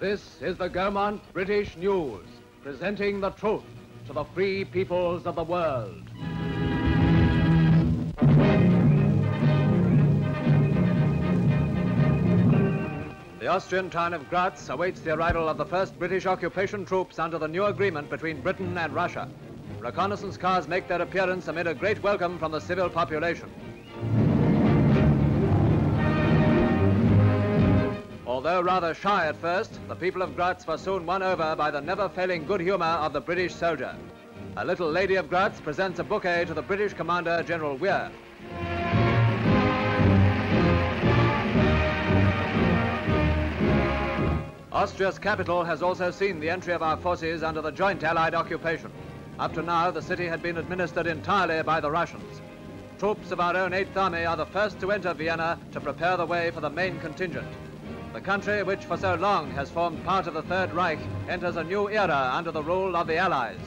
This is the Gaumont British News, presenting the truth to the free peoples of the world. The Austrian town of Graz awaits the arrival of the first British occupation troops under the new agreement between Britain and Russia. Reconnaissance cars make their appearance amid a great welcome from the civil population. Although rather shy at first, the people of Graz were soon won over by the never-failing good humor of the British soldier. A little lady of Graz presents a bouquet to the British commander, General Weir. Austria's capital has also seen the entry of our forces under the joint Allied occupation. Up to now, the city had been administered entirely by the Russians. Troops of our own Eighth Army are the first to enter Vienna to prepare the way for the main contingent. The country, which for so long has formed part of the Third Reich, enters a new era under the rule of the Allies.